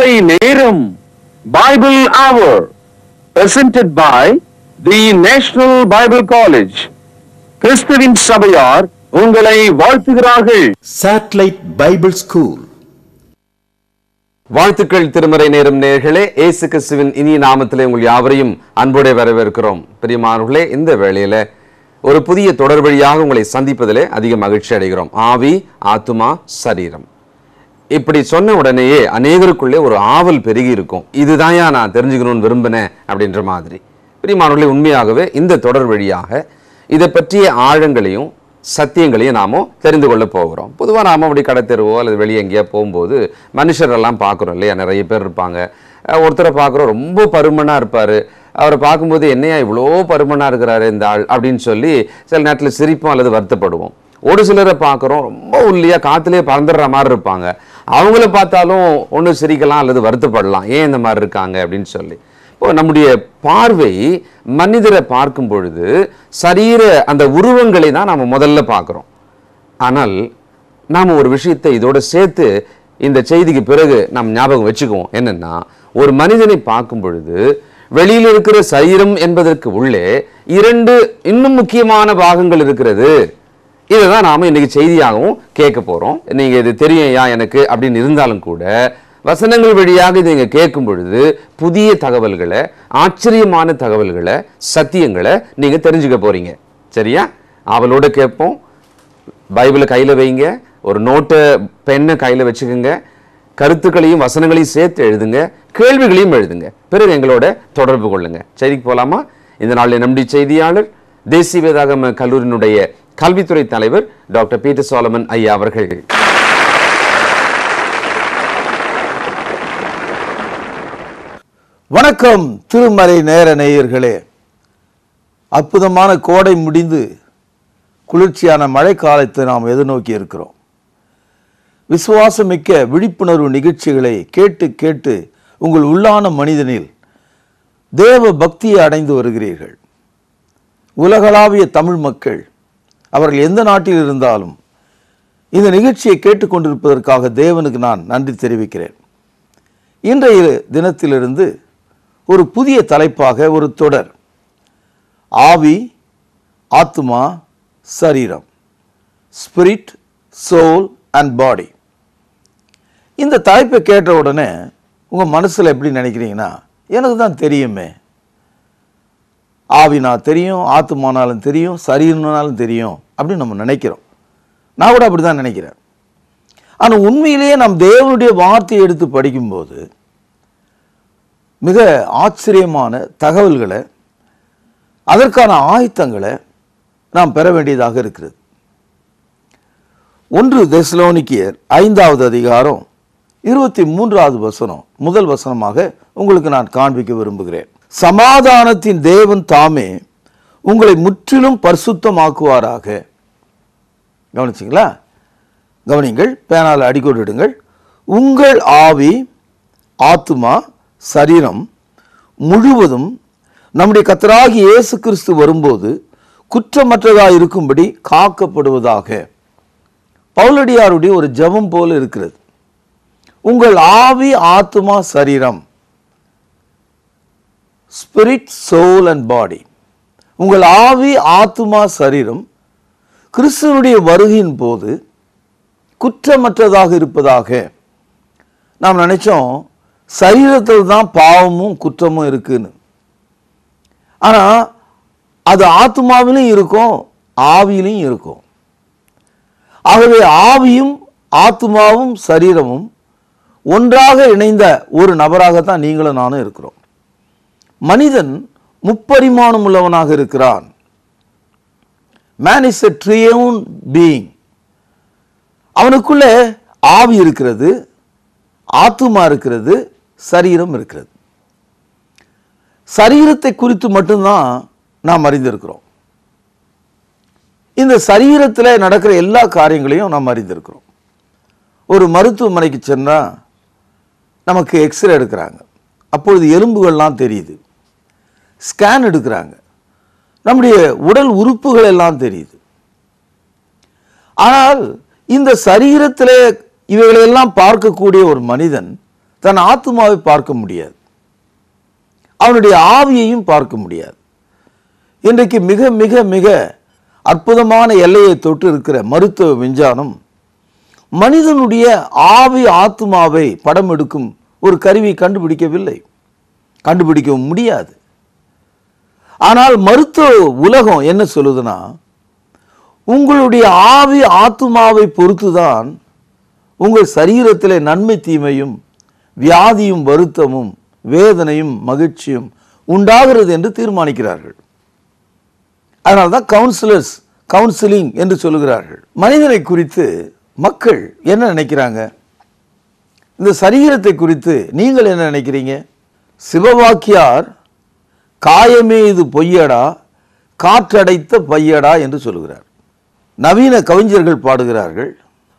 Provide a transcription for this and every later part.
திருமறை நேரம் Bible hour presented by the National Bible College கிறிஸ்துவின் சபையார் உங்களை வாழ்த்துகிறார்கள். Satellite Bible School. வாழ்த்துக்கள் திருமறை நேரம் நேர்களே இயேசு கிறிஸ்துவின் இனிய நாமத்திலே உங்கள் யாவரையும் அன்போടെ வரவேற்கிறோம். பிரியமானவர்களே இந்த வேளையில ஒரு புதிய தொடர் வழியாக உங்களை சந்திப்பதிலே அதிக மகிழ்ச்சி அடைகிறோம். ஆவி ஆத்துமா சரீரம். இப்படி சொன்ன உடனேயே அநேகருக்குள்ளே ஒரு ஆவல் பெருகி இருக்கும். இதுதான்யா நான் தெரிஞ்சுக்கணும்னு விரும்பினேன் அப்படின்ற மாதிரி. பிரியமானவர்களே உண்மையாகவே இந்த தொடர் வழியாக இதை பற்றிய ஆழங்களையும் சத்தியங்களையும் நாமும் தெரிந்து கொள்ள போகிறோம். பொதுவாக நாம் அப்படி கடை தெருவோ அல்லது வெளியே எங்கேயா போகும்போது மனுஷரெல்லாம் பார்க்குறோம் இல்லையா? நிறைய பேர் இருப்பாங்க. ஒருத்தரை பார்க்குறோம் ரொம்ப பருமனாக இருப்பார். அவரை பார்க்கும்போது என்னையா இவ்வளோ பருமனாக இருக்கிறாரு இந்த ஆள் அப்படின்னு சொல்லி சில நேரத்தில் சிரிப்போம் அல்லது வருத்தப்படுவோம். ஒரு சிலரை பார்க்குறோம் ரொம்ப உள்ளியாக காற்றுலேயே பறந்துடுற மாதிரி இருப்பாங்க. அவங்கள பார்த்தாலும் ஒன்று சிரிக்கலாம் அல்லது வருத்தப்படலாம். ஏன் இந்த மாதிரி இருக்காங்க அப்படின்னு சொல்லி. இப்போ நம்முடைய பார்வை மனிதரை பார்க்கும் பொழுது சரீர அந்த உருவங்களை தான் நாம் முதல்ல பார்க்குறோம். ஆனால் நாம் ஒரு விஷயத்தை இதோட சேர்த்து இந்த செய்திக்கு பிறகு நாம் ஞாபகம் வச்சுக்குவோம். என்னென்னா ஒரு மனிதனை பார்க்கும் பொழுது வெளியில் இருக்கிற சரீரம் என்பதற்கு உள்ளே இரண்டு இன்னும் முக்கியமான பாகங்கள் இருக்கிறது. இதை தான் நாம இன்னைக்கு செய்தியாகவும் கேட்க போகிறோம் நீங்கள் இது தெரியும் யா எனக்கு அப்படின்னு இருந்தாலும் கூட வசனங்கள் வழியாக இதை நீங்கள் கேட்கும் பொழுது புதிய தகவல்களை ஆச்சரியமான தகவல்களை சத்தியங்களை நீங்கள் தெரிஞ்சுக்க போகிறீங்க சரியா? அவளோட கேட்போம். பைபிளை கையில் வைங்க. ஒரு நோட்டை பெண்ணை கையில் வச்சுக்கோங்க. கருத்துக்களையும் வசனங்களையும் சேர்த்து எழுதுங்க. கேள்விகளையும் எழுதுங்க. பிறகு எங்களோட தொடர்பு கொள்ளுங்க. செய்திக்கு போகலாமா இந்த நாளில் நம்முடைய செய்தியாளர் தேசிய வேதாகம கல்லூரியினுடைய கல்வித்துறை தலைவர் டாக்டர் பீட்டர் சோலமன் ஐயா அவர்கள். வணக்கம் திருமலை நேர நேயர்களே. அற்புதமான கோடை முடிந்து குளிர்ச்சியான மழைக்காலத்தை நாம் எதிர்நோக்கி இருக்கிறோம். விசுவாசமிக்க விழிப்புணர்வு நிகழ்ச்சிகளை கேட்டு கேட்டு உங்கள் உள்ளான மனிதனில் தேவ பக்தியை அடைந்து வருகிறீர்கள். உலகளாவிய தமிழ் மக்கள் அவர்கள் எந்த நாட்டில் இருந்தாலும் இந்த நிகழ்ச்சியை கேட்டுக்கொண்டிருப்பதற்காக தேவனுக்கு நான் நன்றி தெரிவிக்கிறேன். இன்றைய தினத்திலிருந்து ஒரு புதிய தலைப்பாக ஒரு தொடர். ஆவி ஆத்மா சரீரம் ஸ்பிரிட் சோல் அண்ட் பாடி இந்த தலைப்பை கேட்ட உடனே உங்கள் மனசில் எப்படி நினைக்கிறீங்கன்னா எனக்கு தான் தெரியுமே. ஆவினா தெரியும் ஆத்துமானாலும் தெரியும் சரீரனாலும் தெரியும் அப்படின்னு நம்ம நினைக்கிறோம். நான் கூட அப்படி தான் நினைக்கிறேன். ஆனால் உண்மையிலேயே நாம் தேவனுடைய வார்த்தையை எடுத்து படிக்கும்போது மிக ஆச்சரியமான தகவல்களை அதற்கான ஆயத்தங்களை நாம் பெற வேண்டியதாக இருக்கிறது. ஒன்று தெஸ்லோனிக்கியர் ஐந்தாவது அதிகாரம் இருபத்தி மூன்றாவது வசனம் முதல் வசனமாக உங்களுக்கு நான் காண்பிக்க விரும்புகிறேன். சமாதானத்தின் தேவன் தாமே உங்களை முற்றிலும் பரிசுத்தமாக்குவாராக. கவனிச்சிங்களா? கவனிங்கள் பேனால் அடிக்கோடிடுங்கள் உங்கள் ஆவி ஆத்துமா சரீரம் முழுவதும் நம்முடைய கத்தராகி இயேசு கிறிஸ்து வரும்போது குற்றமற்றதாக இருக்கும்படி காக்கப்படுவதாக. பவுலடியாருடைய ஒரு ஜெபம் போல இருக்கிறது. உங்கள் ஆவி ஆத்துமா சரீரம் ஸ்பிரிட் சோல் அண்ட் பாடி உங்கள் ஆவி ஆத்துமா சரீரம் கிறிஸ்துவனுடைய வருகையின் போது குற்றமற்றதாக இருப்பதாக நாம் நினைச்சோம். சரீரத்தில் தான் பாவமும் குற்றமும் இருக்குன்னு. ஆனால் அது ஆத்மாவிலும் இருக்கும் ஆவியிலையும் இருக்கும். ஆகவே ஆவியும் ஆத்மாவும் சரீரமும் ஒன்றாக இணைந்த ஒரு நபராகத்தான் நீங்களும் நானும் இருக்கிறோம். மனிதன் முப்பரிமாணம் உள்ளவனாக இருக்கிறான். Man is a triune being அவனுக்குள்ளே ஆவி இருக்கிறது ஆத்துமா இருக்கிறது சரீரம் இருக்கிறது. சரீரத்தை குறித்து மட்டும்தான் நாம் அறிந்திருக்கிறோம். இந்த சரீரத்தில் நடக்கிற எல்லா காரியங்களையும் நாம் அறிந்திருக்கிறோம். ஒரு மருத்துவமனைக்கு சென்றால் நமக்கு எக்ஸ்ரே எடுக்கிறாங்க. அப்பொழுது எலும்புகள்லாம் தெரியுது. ஸ்கேன் எடுக்கிறாங்க. நம்முடைய உடல் உறுப்புகள் எல்லாம் தெரியுது. ஆனால் இந்த சரீரத்தில் இவைகளெல்லாம் பார்க்கக்கூடிய ஒரு மனிதன் தன் ஆத்மாவை பார்க்க முடியாது. அவனுடைய ஆவியையும் பார்க்க முடியாது. இன்றைக்கு மிக மிக மிக அற்புதமான எல்லையை தொட்டு இருக்கிற மருத்துவ விஞ்ஞானம் மனிதனுடைய ஆவி ஆத்மாவை படம் எடுக்கும் ஒரு கருவி கண்டுபிடிக்கவில்லை. கண்டுபிடிக்கவும் முடியாது. ஆனால் மருத்துவ உலகம் என்ன சொல்லுதுன்னா உங்களுடைய ஆவி ஆத்மாவை பொறுத்துதான் உங்கள் சரீரத்திலே நன்மை தீமையும் வியாதியும் வருத்தமும் வேதனையும் மகிழ்ச்சியும் உண்டாகிறது என்று தீர்மானிக்கிறார்கள். அதனால தான் கவுன்சிலர்ஸ் கவுன்சிலிங் என்று சொல்லுகிறார்கள். மனிதனை குறித்து மக்கள் என்ன நினைக்கிறாங்க? இந்த சரீரத்தை குறித்து நீங்கள் என்ன நினைக்கிறீங்க? சிவவாக்கியார் காயமே இது பொய்யடா காற்றடைத்த பையடா என்று சொல்கிறார் நவீன கவிஞர்கள் பாடுகிறார்கள்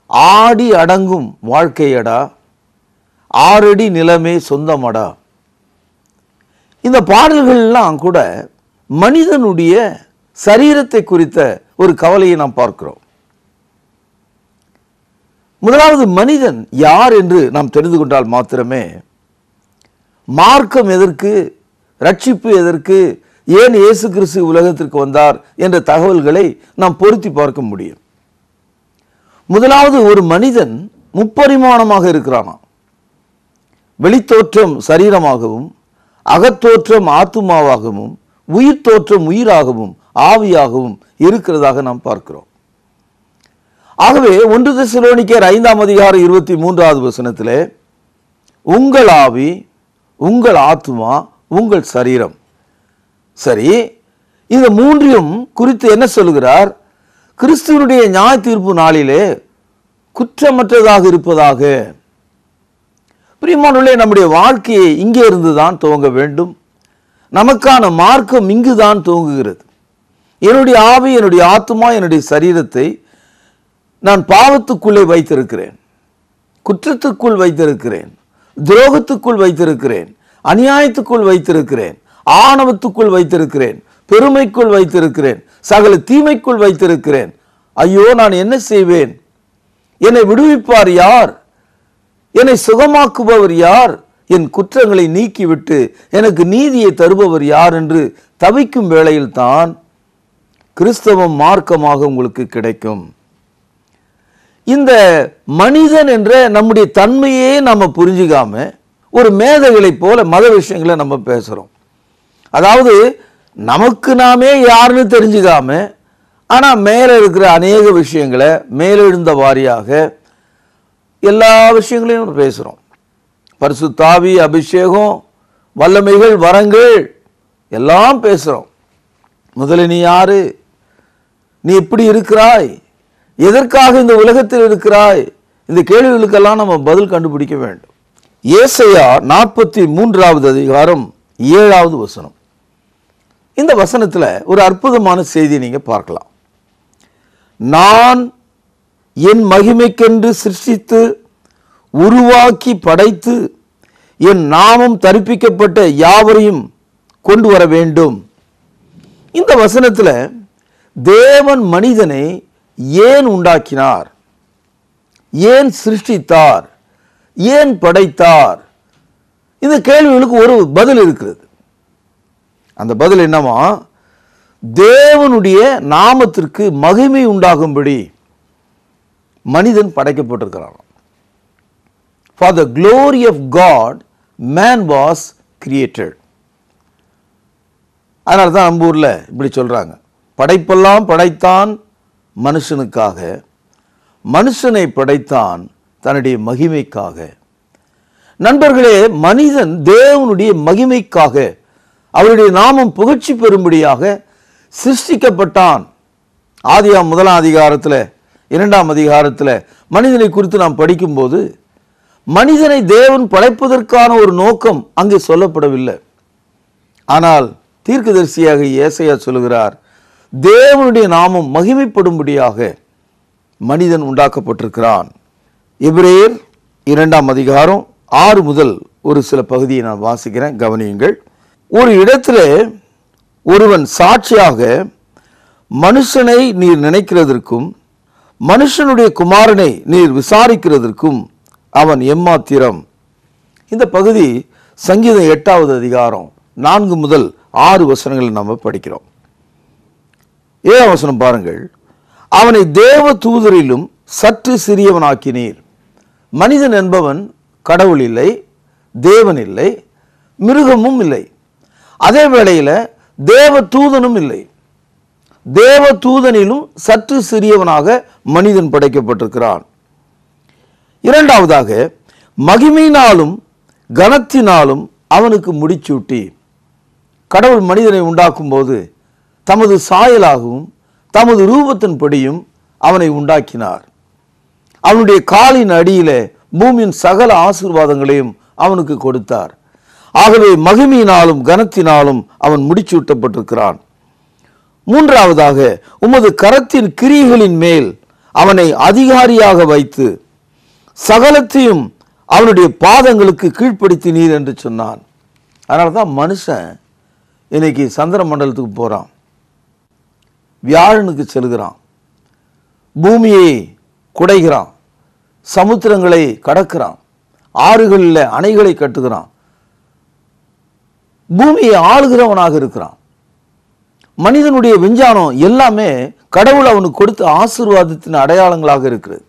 ஆடி அடங்கும் வாழ்க்கையடா ஆறடி நிலமே சொந்தமடா. இந்த பாடல்கள்லாம் கூட மனிதனுடைய சரீரத்தை குறித்த ஒரு கவலையை நாம் பார்க்கிறோம். முதலாவது மனிதன் யார் என்று நாம் தெரிந்து கொண்டால் மாத்திரமே மார்க்கம் எதற்கு ரட்சிப்பு எதற்கு? ஏன் இயேசு கிறிஸ்து உலகத்திற்கு வந்தார் என்ற தகவல்களை நாம் பொருத்தி பார்க்க முடியும். முதலாவது ஒரு மனிதன் முப்பரிமாணமாக இருக்கிறானா? வெளித்தோற்றம் சரீரமாகவும் அகத்தோற்றம் ஆத்துமாவாகவும் உயிர் தோற்றம் உயிராகவும் ஆவியாகவும் இருக்கிறதாக நாம் பார்க்கிறோம். ஆகவே ஒன்று திசலோனிக்கர் ஐந்தாம் அதிகாரம் இருபத்தி மூன்றாவது வசனத்திலே உங்கள் ஆவி உங்கள் ஆத்துமா உங்கள் சரீரம். சரி இந்த மூன்றையும் குறித்து என்ன சொல்லுகிறார்? கிறிஸ்துவனுடைய நியாய தீர்ப்பு நாளிலே குற்றமற்றதாக இருப்பதாக. பிரியமானவர்களே நம்முடைய வாழ்க்கையை இங்கே இருந்து தான் துவங்க வேண்டும். நமக்கான மார்க்கம் இங்கு தான் துவங்குகிறது. என்னுடைய ஆவி என்னுடைய ஆத்மா என்னுடைய சரீரத்தை நான் பாவத்துக்குள்ளே வைத்திருக்கிறேன். குற்றத்துக்குள் வைத்திருக்கிறேன். துரோகத்துக்குள் வைத்திருக்கிறேன். அநியாயத்துக்குள் வைத்திருக்கிறேன் ஆணவத்துக்குள் வைத்திருக்கிறேன் பெருமைக்குள் வைத்திருக்கிறேன் சகல தீமைக்குள் வைத்திருக்கிறேன். ஐயோ நான் என்ன செய்வேன்? என்னை விடுவிப்பார் யார்? என்னை சுகமாக்குபவர் யார்? என் குற்றங்களை நீக்கிவிட்டு எனக்கு நீதியை தருபவர் யார் என்று தவிக்கும் வேளையில்தான் கிறிஸ்தவம் மார்க்கமாக உங்களுக்கு கிடைக்கும். இந்த மனிதன் என்ற நம்முடைய தன்மையே நம்ம புரிஞ்சுக்காம ஒரு மேதைகளைப் போல மத விஷயங்களை நம்ம பேசுகிறோம் அதாவது நமக்கு நாமே யாருன்னு தெரிஞ்சுக்காம ஆனால் மேலே இருக்கிற அநேக விஷயங்களை மேலெழுந்த வாரியாக எல்லா விஷயங்களையும் நம்ம பேசுகிறோம் தாவி அபிஷேகம் வல்லமைகள் வரங்கள் எல்லாம் பேசுகிறோம் முதல்ல நீ யாரு? நீ எப்படி இருக்கிறாய்? எதற்காக இந்த உலகத்தில் இருக்கிறாய்? இந்த கேள்விகளுக்கெல்லாம் நம்ம பதில் கண்டுபிடிக்க வேண்டும். ஏசையா நாற்பத்தி மூன்றாவது அதிகாரம் ஏழாவது வசனம். இந்த வசனத்தில் ஒரு அற்புதமான செய்தி நீங்கள் பார்க்கலாம். நான் என் மகிமைக்கென்று சிருஷ்டித்து உருவாக்கி படைத்து என் நாமம் தரிப்பிக்கப்பட்ட யாவரையும் கொண்டு வர வேண்டும். இந்த வசனத்தில் தேவன் மனிதனை ஏன் உண்டாக்கினார்? ஏன் சிருஷ்டித்தார்? ஏன் படைத்தார்? இந்த கேள்விகளுக்கு ஒரு பதில் இருக்கிறது. அந்த பதில் என்னவா? தேவனுடைய நாமத்திற்கு மகிமை உண்டாகும்படி மனிதன் படைக்கப்பட்டிருக்கிறான் for the glory of God man was created அதனால தான் நம்ம ஊரில் இப்படி சொல்கிறாங்க படைப்பெல்லாம் படைத்தான் மனுஷனுக்காக. மனுஷனை படைத்தான் தன்னுடைய மகிமைக்காக. நண்பர்களே மனிதன் தேவனுடைய மகிமைக்காக அவருடைய நாமம் புகழ்ச்சி பெறும்படியாக சிருஷ்டிக்கப்பட்டான். ஆதியா முதலாம் அதிகாரத்தில் இரண்டாம் அதிகாரத்தில் மனிதனை குறித்து நாம் படிக்கும்போது மனிதனை தேவன் படைப்பதற்கான ஒரு நோக்கம் அங்கே சொல்லப்படவில்லை. ஆனால் தீர்க்கதரிசியாக ஏசையா சொல்லுகிறார் தேவனுடைய நாமம் மகிமைப்படும்படியாக மனிதன் உண்டாக்கப்பட்டிருக்கிறான். இப்ரேயர் இரண்டாம் அதிகாரம் ஆறு முதல் ஒரு சில பகுதியை நான் வாசிக்கிறேன் கவனியுங்கள். ஒரு இடத்துல ஒருவன் சாட்சியாக மனுஷனை நீர் நினைக்கிறதற்கும் மனுஷனுடைய குமாரனை நீர் விசாரிக்கிறதற்கும் அவன் எம்மாத்திரம். இந்த பகுதி சங்கீதம் எட்டாவது அதிகாரம் நான்கு முதல் ஆறு வசனங்களை நம்ம படிக்கிறோம். ஏழாம் வசனம் பாருங்கள். அவனை தேவ தூதரிலும் சற்று சிறியவனாக்கினீர். மனிதன் என்பவன் கடவுள் இல்லை தேவன் இல்லை மிருகமும் இல்லை. அதே வேளையில் தேவ தூதனும் இல்லை. தேவ தூதனிலும் சற்று சிறியவனாக மனிதன் படைக்கப்பட்டிருக்கிறான். இரண்டாவதாக மகிமையினாலும் கனத்தினாலும் அவனுக்கு முடிச்சூட்டி. கடவுள் மனிதனை உண்டாக்கும் போது தமது சாயலாகவும் தமது ரூபத்தின்படியும் அவனை உண்டாக்கினார். அவனுடைய காலின் அடியிலே பூமியின் சகல ஆசீர்வாதங்களையும் அவனுக்கு கொடுத்தார். ஆகவே மகிமையினாலும் கனத்தினாலும் அவன் முடிச்சூட்டப்பட்டிருக்கிறான். மூன்றாவதாக உமது கரத்தின் கிரிகளின் மேல் அவனை அதிகாரியாக வைத்து சகலத்தையும் அவனுடைய பாதங்களுக்கு கீழ்ப்படுத்தினீர் என்று சொன்னான். அதனால தான் மனுஷன் இன்னைக்கு சந்திர மண்டலத்துக்கு போகிறான் வியாழனுக்கு செல்கிறான். பூமியை குடைகிறான். சமுத்திரங்களை கடக்கிறான். ஆறுகளில் அணைகளை கட்டுகிறான். பூமியை ஆளுகிறவனாக இருக்கிறான். மனிதனுடைய விஞ்ஞானம் எல்லாமே கடவுள் அவனுக்கு கொடுத்த ஆசீர்வாதத்தின் அடையாளங்களாக இருக்கிறது.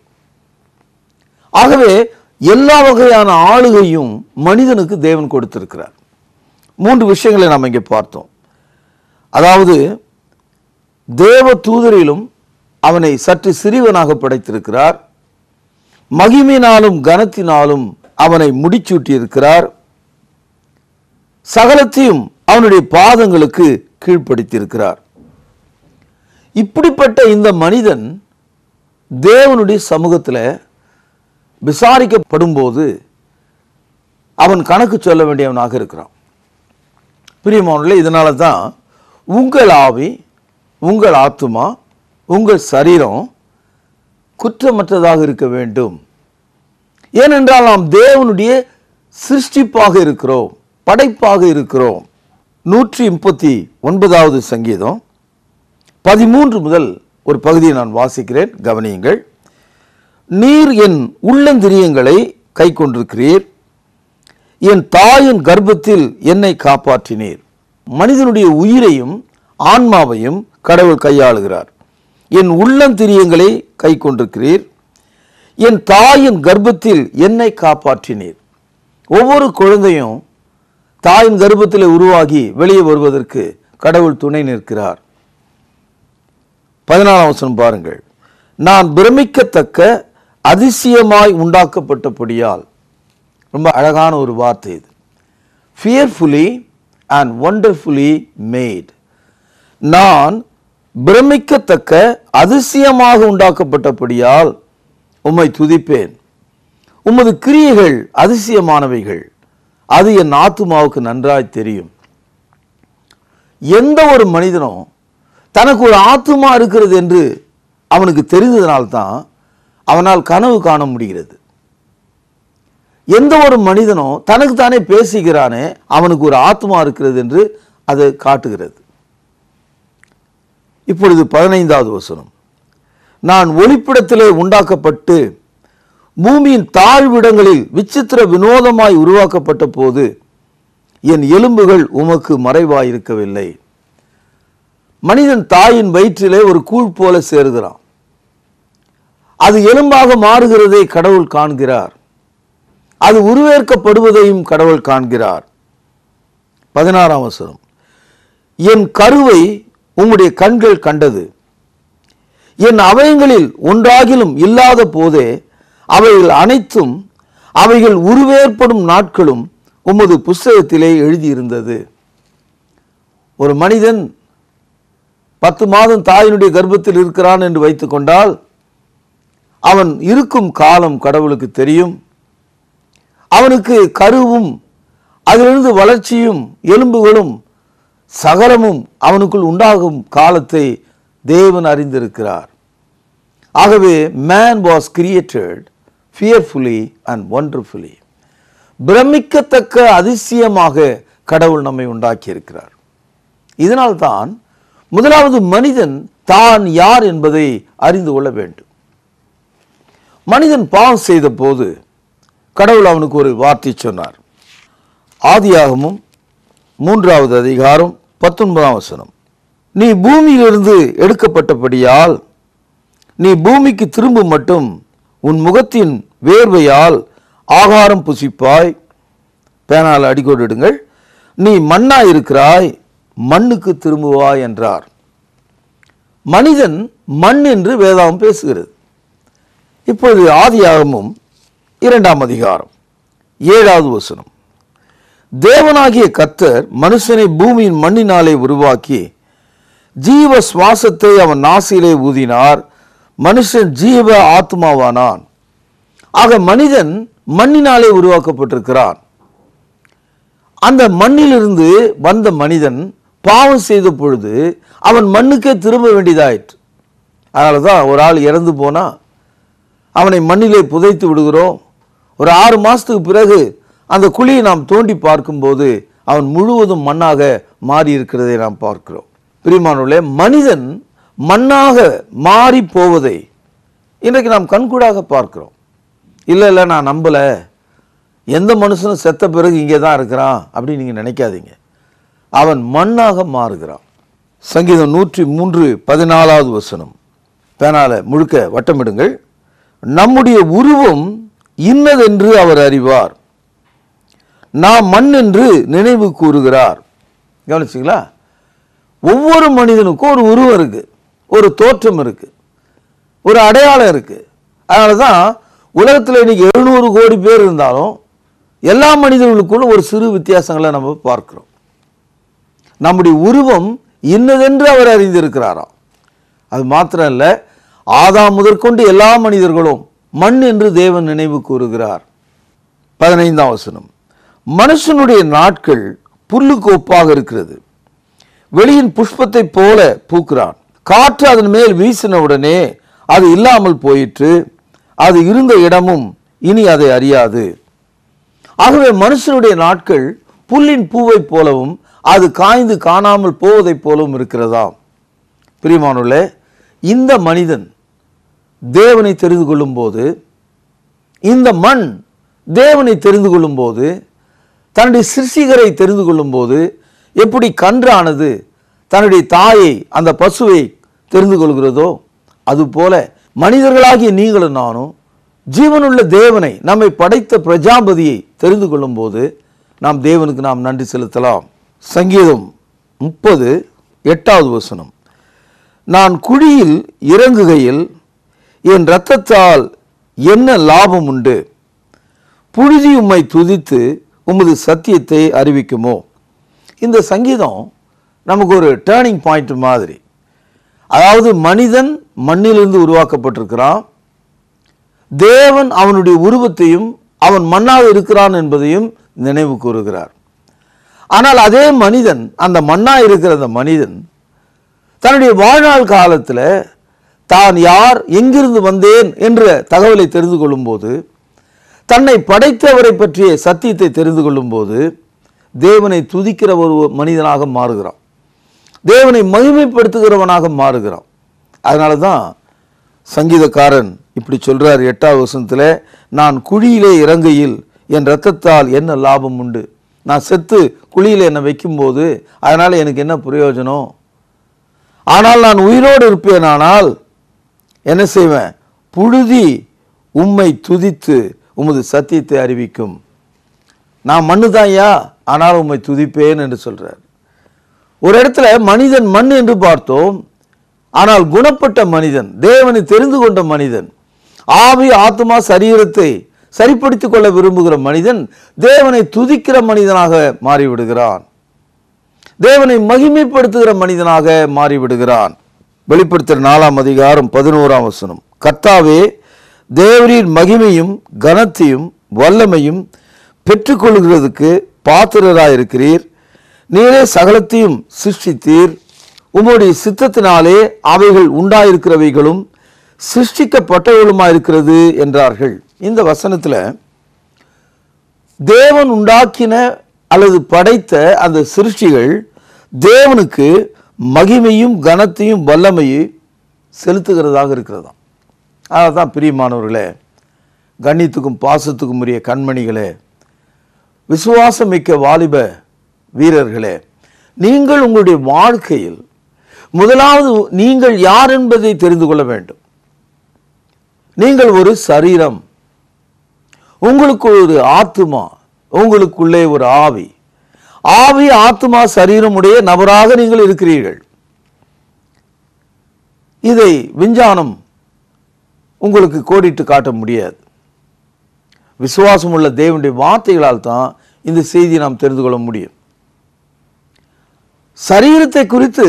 ஆகவே எல்லா வகையான ஆளுகையும் மனிதனுக்கு தேவன் கொடுத்திருக்கிறார். மூன்று விஷயங்களை நாம் இங்கே பார்த்தோம். அதாவது தேவ தூதரிலும் அவனை சற்று சிறியவனாக படைத்திருக்கிறார். மகிமையினாலும் கனத்தினாலும் அவனை முடிச்சூட்டியிருக்கிறார். சகலத்தையும் அவனுடைய பாதங்களுக்கு கீழ்ப்படுத்தியிருக்கிறார். இப்படிப்பட்ட இந்த மனிதன் தேவனுடைய சமூகத்தில் விசாரிக்கப்படும் போது அவன் கணக்கு சொல்ல வேண்டியவனாக இருக்கிறான். பிரியமானவர்களே இதனால தான் உங்கள் ஆவி உங்கள் ஆத்துமா உங்கள் சரீரம் குற்றமற்றதாக இருக்க வேண்டும். ஏனென்றால் நாம் தேவனுடைய சிருஷ்டிப்பாக இருக்கிறோம் படைப்பாக இருக்கிறோம். நூற்றி முப்பத்தி ஒன்பதாவது சங்கீதம். பதிமூன்று முதல் ஒரு பகுதியை நான் வாசிக்கிறேன் கவனியுங்கள். நீர் என் உள்ளந்திரியங்களை கை கொண்டிருக்கிறீர் என் தாயின் கர்ப்பத்தில் என்னை காப்பாற்றினீர். மனிதனுடைய உயிரையும் ஆன்மாவையும் கடவுள் கையாளுகிறார். என் உள்ளந்திரியங்களை கை கொண்டிருக்கிறீர் என் தாயின் கர்ப்பத்தில் என்னை காப்பாற்றினீர். ஒவ்வொரு குழந்தையும் தாயின் கர்ப்பத்தில் உருவாகி வெளியே வருவதற்கு கடவுள் துணை நிற்கிறார். பதினாலாம் வசனம் பாருங்கள். நான் பிரமிக்கத்தக்க அதிசயமாய் உண்டாக்கப்பட்டபடியால் ரொம்ப அழகான ஒரு வார்த்தை இது. ஃபியர்ஃபுல்லி அண்ட் ஒண்டர்ஃபுல்லி மேட் நான் பிரமிக்கத்தக்க அதிசயமாக உண்டாக்கப்பட்டபடியால் உம்மை துதிப்பேன். உமது கிரியைகள் அதிசயமானவைகள். அது என் ஆத்துமாவுக்கு நன்றாய் தெரியும். எந்த ஒரு மனிதனும் தனக்கு ஒரு ஆத்துமா இருக்கிறது என்று அவனுக்கு தெரிந்ததனால்தான் அவனால் கனவு காண முடிகிறது. எந்த ஒரு மனிதனும் தனக்கு தானே பேசுகிறானே அவனுக்கு ஒரு ஆத்மா இருக்கிறது என்று அது காட்டுகிறது. இப்பொழுது பதினைந்தாவது வசனம். நான் ஒளிப்பிடத்திலே உண்டாக்கப்பட்டு பூமியின் தாழ்விடங்களில் விசித்திர வினோதமாய் உருவாக்கப்பட்ட போது என் எலும்புகள் உமக்கு மறைவாயிருக்கவில்லை. மனிதன் தாயின் வயிற்றிலே ஒரு கூழ் போல சேருகிறான். அது எலும்பாக மாறுகிறதை கடவுள் காண்கிறார். அது உருவேற்கப்படுவதையும் கடவுள் காண்கிறார். பதினாறாம் வசனம். என் கருவை உம்முடைய கண்கள் கண்டது. என் அவயங்களில் ஒன்றாகிலும் இல்லாத போதே அவைகள் அனைத்தும் அவைகள் உருவேற்படும் நாட்களும் உமது புஸ்தகத்திலே எழுதியிருந்தது. ஒரு மனிதன் பத்து மாதம் தாயினுடைய கர்ப்பத்தில் இருக்கிறான் என்று வைத்துக்கொண்டால் அவன் இருக்கும் காலம் கடவுளுக்கு தெரியும். அவனுக்கு கருவும் அதிலிருந்து வளர்ச்சியும் எலும்புகளும் சகலமும் அவனுக்குள் உண்டாகும் காலத்தை தேவன் அறிந்திருக்கிறார். ஆகவே man was created fearfully and wonderfully பிரமிக்கத்தக்க அதிசயமாக கடவுள் நம்மை உண்டாக்கி இருக்கிறார் இதனால்தான் முதலாவது மனிதன் தான் யார் என்பதை அறிந்து கொள்ள வேண்டும். மனிதன் பாவம் செய்த போது கடவுள் அவனுக்கு ஒரு வார்த்தை சொன்னார். ஆதியாகமும் மூன்றாவது அதிகாரம் பத்தொன்பதாம் வசனம். நீ பூமியிலிருந்து எடுக்கப்பட்டபடியால் நீ பூமிக்கு திரும்ப மட்டும் உன் முகத்தின் வேர்வையால் ஆகாரம் புசிப்பாய். பேனால் அடிக்கோடிடுங்கள் நீ மண்ணாய் இருக்கிறாய் மண்ணுக்கு திரும்புவாய் என்றார். மனிதன் மண் என்று வேதாவும் பேசுகிறது. இப்பொழுது ஆதியாகமும் இரண்டாம் அதிகாரம் ஏழாவது வசனம். தேவனாகிய கத்தர் மனுஷனை பூமியின் மண்ணினாலே உருவாக்கி ஜீவ சுவாசத்தை அவன் நாசிலே ஊதினார். மனுஷன் ஜீவ ஆத்மாவானான். ஆக மனிதன் மண்ணினாலே உருவாக்கப்பட்டிருக்கிறான். அந்த மண்ணிலிருந்து வந்த மனிதன் பாவம் செய்த பொழுது அவன் மண்ணுக்கே திரும்ப வேண்டியதாயிற்று. அதனால தான் ஒரு ஆள் இறந்து போனா அவனை மண்ணிலே புதைத்து விடுகிறோம். ஒரு ஆறு மாதத்துக்கு பிறகு அந்த குழியை நாம் தோண்டி பார்க்கும்போது அவன் முழுவதும் மண்ணாக மாறி இருக்கிறதை நாம் பார்க்கிறோம். பிரிமானவர்களே மனிதன் மண்ணாக மாறி போவதை இன்றைக்கு நாம் கண்கூடாக பார்க்கிறோம். இல்லை இல்லை நான் நம்பலை. எந்த மனுஷனும் செத்த பிறகு இங்கே தான் இருக்கிறான் அப்படின்னு நீங்கள் நினைக்காதீங்க. அவன் மண்ணாக மாறுகிறான். சங்கீதம் நூற்றி மூன்று பதினாலாவது வசனம். பேனால முழுக்க வட்டமிடுங்கள். நம்முடைய உருவம் இன்னதென்று அவர் அறிவார். நாம் மண் என்று நினைவு கூறுகிறார். கவனிச்சிங்களா? ஒவ்வொரு மனிதனுக்கும் ஒரு உருவம் இருக்குது ஒரு தோற்றம் இருக்குது ஒரு அடையாளம் இருக்குது அதனால தான் உலகத்தில் இன்னைக்கு எழுநூறு கோடி பேர் இருந்தாலும் எல்லா மனிதர்களுக்குள்ளும் ஒரு சிறு வித்தியாசங்களை நம்ம பார்க்குறோம். நம்முடைய உருவம் இன்னதென்று அவர் அறிந்திருக்கிறாராம். அது மாத்திரம் இல்லை ஆதாம் முதற்கொண்டு எல்லா மனிதர்களும் மண் என்று தேவன் நினைவு கூறுகிறார். பதினைந்தாம் வசனம் மனுஷனுடைய நாட்கள் புல்லுக்கு ஒப்பாக இருக்கிறது. வெளியின் புஷ்பத்தைப் போல பூக்கிறான். காற்று அதன் மேல் வீசின உடனே அது இல்லாமல் போயிற்று. அது இருந்த இடமும் இனி அதை அறியாது. ஆகவே மனுஷனுடைய நாட்கள் புல்லின் பூவைப் போலவும் அது காய்ந்து காணாமல் போவதைப் போலவும் இருக்கிறதாம். பிரியமானுல இந்த மனிதன் தேவனை தெரிந்து கொள்ளும்போது இந்த மண் தேவனை தெரிந்து கொள்ளும்போது தன்னுடைய சிருஷிகரை தெரிந்து கொள்ளும்போது எப்படி கன்றானது தன்னுடைய தாயை அந்த பசுவை தெரிந்து கொள்கிறதோ அதுபோல மனிதர்களாகிய நீங்களும் நானும் ஜீவனுள்ள தேவனை நம்மை படைத்த பிரஜாபதியை தெரிந்து கொள்ளும்போது நாம் தேவனுக்கு நாம் நன்றி செலுத்தலாம். சங்கீதம் முப்பது எட்டாவது வசனம். நான் குழியில் இறங்குகையில் என் இரத்தத்தால் என்ன லாபம் உண்டு? புழுதி உம்மை துதித்து உமது சத்தியத்தை அறிவிக்குமோ? இந்த சங்கீதம் நமக்கு ஒரு டேர்னிங் பாயிண்ட் மாதிரி. அதாவது மனிதன் மண்ணிலிருந்து உருவாக்கப்பட்டிருக்கிறான். தேவன் அவனுடைய உருவத்தையும் அவன் மண்ணாக இருக்கிறான் என்பதையும் நினைவு கூறுகிறார். ஆனால் அதே மனிதன் அந்த மண்ணாக இருக்கிற அந்த மனிதன் தன்னுடைய வாழ்நாள் காலத்தில் தான் யார் எங்கிருந்து வந்தேன் என்ற தகவலை தெரிந்து கொள்ளும்போது தன்னை படைத்தவரை பற்றிய சத்தியத்தை தெரிந்து கொள்ளும்போது தேவனை துதிக்கிற ஒரு மனிதனாக மாறுகிறான். தேவனை மகிமைப்படுத்துகிறவனாக மாறுகிறான். அதனால தான் சங்கீதக்காரன் இப்படி சொல்கிறார் எட்டாவது வசனத்தில் நான் குழியிலே இறங்கையில் என் ரத்தத்தால் என்ன லாபம் உண்டு? நான் செத்து குழியில் என்னை வைக்கும்போது அதனால் எனக்கு என்ன பிரயோஜனம்? ஆனால் நான் உயிரோடு இருப்பேனானால் என்ன செய்வேன்? புழுதி உம்மை துதித்து உமது சத்தியத்தை அறிவிக்கும். நான் மண்ணு தான்யா ஆனால் உம்மை துதிப்பேன் என்று சொல்கிறார் ஒரு இடத்துல மனிதன் மண் என்று பார்த்தோம் ஆனால் குணப்பட்ட மனிதன் தேவனை தெரிந்து கொண்ட மனிதன் ஆவி ஆத்மா சரீரத்தை சரிப்படுத்திக் கொள்ள விரும்புகிற மனிதன் தேவனை துதிக்கிற மனிதனாக மாறிவிடுகிறான். தேவனை மகிமைப்படுத்துகிற மனிதனாக மாறிவிடுகிறான். வெளிப்படுத்துகிற நாலாம் அதிகாரம் பதினோராம் வசனம். கர்த்தாவே தேவரின் மகிமையும் கனத்தையும் வல்லமையும் பெற்றுக்கொள்கிறதுக்கு பாத்திரராயிருக்கிறீர். நீரே சகலத்தையும் சிருஷ்டித்தீர். உம்முடைய சித்தத்தினாலே அவைகள் உண்டாயிருக்கிறவைகளும் சிருஷ்டிக்கப்பட்டவர்களுமாயிருக்கிறது என்றார்கள். இந்த வசனத்தில் தேவன் உண்டாக்கின அல்லது படைத்த அந்த சிருஷ்டிகள் தேவனுக்கு மகிமையும் கனத்தையும் வல்லமையும் செலுத்துகிறதாக இருக்கிறதாம். அதான் பிரியமானவர்களே கண்ணியத்துக்கும் பாசத்துக்கும் உரிய கண்மணிகளே விசுவாசமிக்க வாலிப வீரர்களே நீங்கள் உங்களுடைய வாழ்க்கையில் முதலாவது நீங்கள் யார் என்பதை தெரிந்து கொள்ள வேண்டும். நீங்கள் ஒரு சரீரம் உங்களுக்கு ஒரு ஆத்துமா உங்களுக்குள்ளே ஒரு ஆவி. ஆவி ஆத்மா சரீரமுடைய நபராக நீங்கள் இருக்கிறீர்கள். இதை விஞ்ஞானம் உங்களுக்கு கோடிட்டு காட்ட முடியாது. விசுவாசம் உள்ள தேவனுடைய வார்த்தைகளால் தான் இந்த செய்தியை நாம் தெரிந்து கொள்ள முடியும். சரீரத்தை குறித்து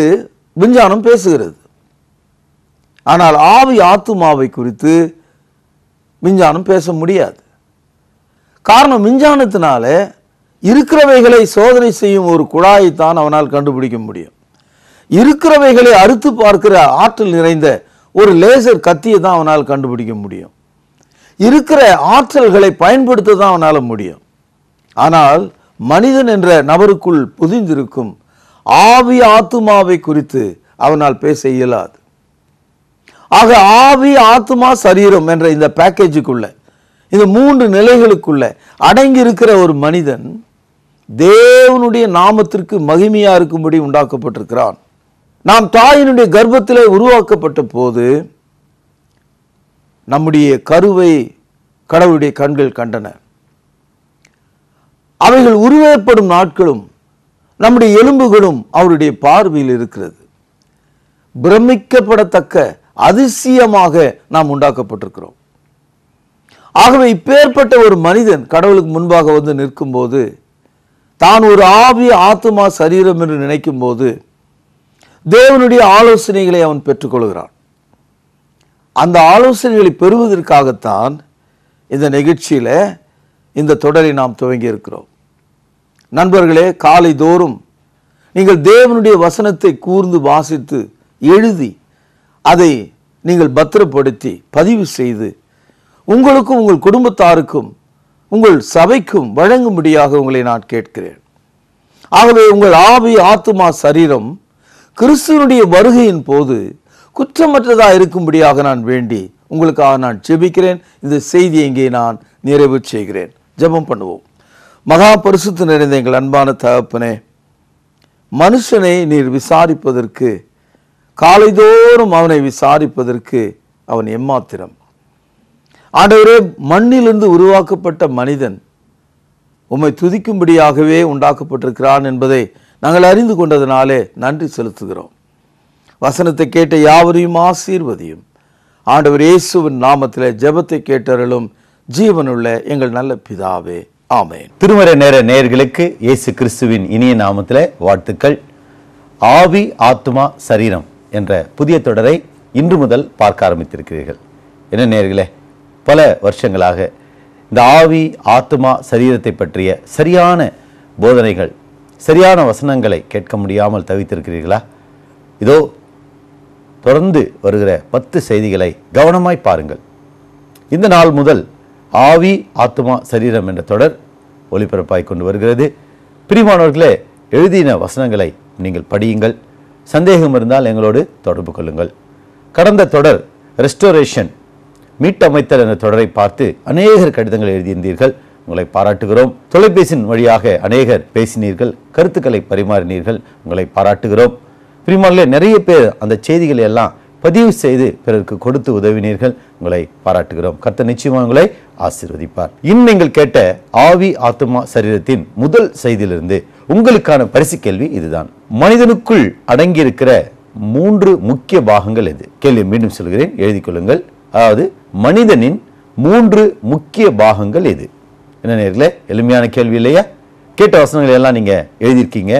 விஞ்ஞானம் பேசுகிறது. ஆனால் ஆவி ஆத்துமாவை குறித்து விஞ்ஞானம் பேச முடியாது. காரணம் விஞ்ஞானத்தினால இருக்கிறவைகளை சோதனை செய்யும் ஒரு குழாயைத்தான் அவனால் கண்டுபிடிக்க முடியும். இருக்கிறவைகளை அறுத்து பார்க்கிற ஆற்றல் நிறைந்த ஒரு லேசர் கத்தியை தான் அவனால் கண்டுபிடிக்க முடியும். இருக்கிற ஆற்றல்களை பயன்படுத்த தான் அவனால் முடியும். ஆனால் மனிதன் என்ற நபருக்குள் புதிந்திருக்கும் ஆவி ஆத்துமாவை குறித்து அவனால் பேச இயலாது. ஆக ஆவி ஆத்துமா சரீரம் என்ற இந்த பேக்கேஜுக்குள்ள இந்த மூன்று நிலைகளுக்குள்ள அடங்கி இருக்கிற ஒரு மனிதன் தேவனுடைய நாமத்திற்கு மகிமையா இருக்கும்படி உண்டாக்கப்பட்டிருக்கிறான். நாம் தாயினுடைய கர்ப்பத்திலே உருவாக்கப்பட்ட போது நம்முடைய கருவை கடவுளுடைய கண்கள் கண்டன. அவைகள் உருவேற்படும் நாட்களும் நம்முடைய எலும்புகளும் அவருடைய பார்வையில் இருக்கிறது. பிரமிக்கப்படத்தக்க அதிசயமாக நாம் உண்டாக்கப்பட்டிருக்கிறோம். ஆகவே இப்பேற்பட்ட ஒரு மனிதன் கடவுளுக்கு முன்பாக வந்து நிற்கும்போது தான் ஒரு ஆவி ஆத்துமா சரீரம் என்று நினைக்கும் போது தேவனுடைய ஆலோசனைகளை அவன் பெற்றுக்கொள்கிறான். அந்த ஆலோசனைகளை பெறுவதற்காகத்தான் இந்த நிகழ்ச்சியில் இந்த தொடரை நாம் துவங்கி இருக்கிறோம் நண்பர்களே காலை தோறும் நீங்கள் தேவனுடைய வசனத்தை கூர்ந்து வாசித்து எழுதி அதை நீங்கள் பத்திரப்படுத்தி பதிவு செய்து உங்களுக்கும் உங்கள் குடும்பத்தாருக்கும் உங்கள் சபைக்கும் வழங்கும்படியாக உங்களை நான் கேட்கிறேன். ஆகவே உங்கள் ஆவி ஆத்துமா சரீரம் கிறிஸ்துவனுடைய வருகையின் போது குற்றமற்றதாக இருக்கும்படியாக நான் வேண்டி உங்களுக்காக நான் ஜெபிக்கிறேன். இந்த செய்தியை இங்கே நான் நிறைவு செய்கிறேன். ஜெபம் பண்ணுவோம். மகா பரிசுத்து நிறைந்த எங்கள் அன்பான தகப்பனே மனுஷனை நீர் விசாரிப்பதற்கு காலைதோறும் அவனை விசாரிப்பதற்கு அவன் எம்மாத்திரம். ஆண்டவரே மண்ணிலிருந்து உருவாக்கப்பட்ட மனிதன் உம்மை துதிக்கும்படியாகவே உண்டாக்கப்பட்டிருக்கிறான் என்பதை நாங்கள் அறிந்து கொண்டதினாலே நன்றி செலுத்துகிறோம். வசனத்தை கேட்ட யாவரையும் ஆசீர்வதியும். ஆண்டவர் இயேசுவின் நாமத்தில் ஜெபத்தை கேட்டருளும். ஜீவனுள்ள எங்கள் நல்ல பிதாவே ஆமேன். திருமறை நேர நேயர்களுக்கு இயேசு கிறிஸ்துவின் இனிய நாமத்தில் வாழ்த்துக்கள். ஆவி ஆத்மா சரீரம் என்ற புதிய தொடரை இன்று முதல் பார்க்க ஆரம்பித்திருக்கிறீர்கள். என்ன நேயர்களே பல வருஷங்களாக இந்த ஆவி ஆத்துமா சரீரத்தை பற்றிய சரியான போதனைகள் சரியான வசனங்களை கேட்க முடியாமல் தவித்திருக்கிறீர்களா? இதோ தொடர்ந்து வருகிற பத்து செய்திகளை கவனமாய் பாருங்கள். இந்த நாள் முதல் ஆவி ஆத்துமா சரீரம் என்ற தொடர் ஒளிபரப்பாய் கொண்டு வருகிறது. பிரிமானவர்களே எழுதின வசனங்களை நீங்கள் படியுங்கள். சந்தேகம் இருந்தால் எங்களோடு தொடர்பு கொள்ளுங்கள். கடந்த தொடர் ரெஸ்டோரேஷன் மீட்டமைத்தல் என்ற தொடரை பார்த்து அநேகர் கடிதங்கள் எழுதியிருந்தீர்கள். உங்களை பாராட்டுகிறோம். தொலைபேசியின் வழியாக அநேகர் பேசினீர்கள். கருத்துக்களை பரிமாறினீர்கள். உங்களை பாராட்டுகிறோம். பிரிமானிலே நிறைய பேர் அந்த செய்திகளை எல்லாம் பதிவு செய்து பிறருக்கு கொடுத்து உதவினீர்கள். உங்களை பாராட்டுகிறோம். கர்த்த நிச்சயமாக உங்களை ஆசீர்வதிப்பார். இன்னும் நீங்கள் கேட்ட ஆவி ஆத்மா சரீரத்தின் முதல் செய்தியிலிருந்து உங்களுக்கான பரிசு கேள்வி இதுதான். மனிதனுக்குள் அடங்கியிருக்கிற மூன்று முக்கிய பாகங்கள் எது? கேள்வி மீண்டும் சொல்கிறேன். எழுதி கொள்ளுங்கள். அதாவது மனிதனின் மூன்று முக்கிய பாகங்கள் எது? என்ன நேர்களே எளிமையான கேள்வி இல்லையா? கேட்ட வசனங்கள் எல்லாம் நீங்கள் எழுதியிருக்கீங்க.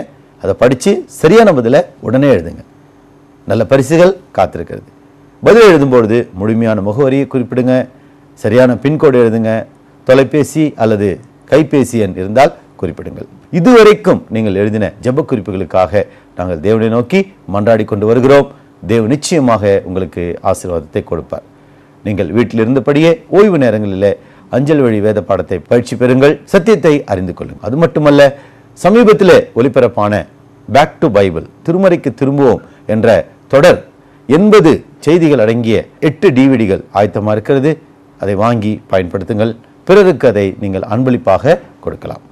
அதை படித்து சரியான பதிலை உடனே எழுதுங்க. நல்ல பரிசுகள் காத்திருக்கிறது. பதில் எழுதும்பொழுது முழுமையான முகவரியை குறிப்பிடுங்க. சரியான பின்கோடு எழுதுங்க. தொலைபேசி அல்லது கைபேசி எண் இருந்தால் குறிப்பிடுங்கள். இதுவரைக்கும் நீங்கள் எழுதின ஜப குறிப்புகளுக்காக நாங்கள் தேவனை நோக்கி மன்றாடி கொண்டு வருகிறோம். தேவ் நிச்சயமாக உங்களுக்கு ஆசீர்வாதத்தை கொடுப்பார். நீங்கள் வீட்டில் இருந்தபடியே ஓய்வு நேரங்களில் அஞ்சல் வழி வேத பாடத்தை பயிற்சி பெறுங்கள். சத்தியத்தை அறிந்து கொள்ளுங்கள். அது மட்டுமல்ல சமீபத்தில் ஒலிபரப்பான பேக் டு பைபிள் திருமறைக்கு திரும்புவோம் என்ற தொடர் எண்பது செய்திகள் அடங்கிய எட்டு டிவிடிகள் ஆயத்தமா இருக்கிறது. அதை வாங்கி பயன்படுத்துங்கள். பிறருக்கு அதை நீங்கள் அன்பளிப்பாக கொடுக்கலாம்.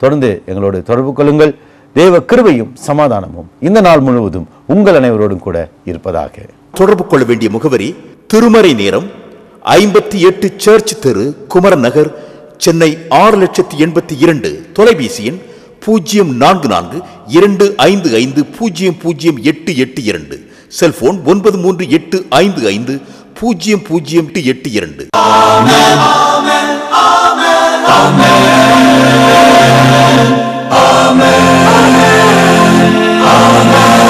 தொடர்ந்து எங்களோடு தொடர்பு கொள்ளுங்கள். தேவ கிருபையும் சமாதானமும் இந்த நாள் முழுவதும் உங்கள் அனைவரோடும் கூட இருப்பதாக. தொடர்பு கொள்ள வேண்டிய முகவரி திருமறை நேரம் ஐம்பத்தி எட்டு சர்ச் தெரு குமரன் நகர் சென்னை ஆறு லட்சத்தி எண்பத்தி இரண்டு தொலைபேசி எண் பூஜ்ஜியம் நான்கு நான்கு இரண்டு ஐந்து ஐந்து பூஜ்ஜியம் பூஜ்ஜியம் எட்டு எட்டு இரண்டு செல்போன் ஒன்பது மூன்று எட்டு ஐந்து ஐந்து பூஜ்ஜியம் பூஜ்ஜியம் எட்டு எட்டு இரண்டு Amen.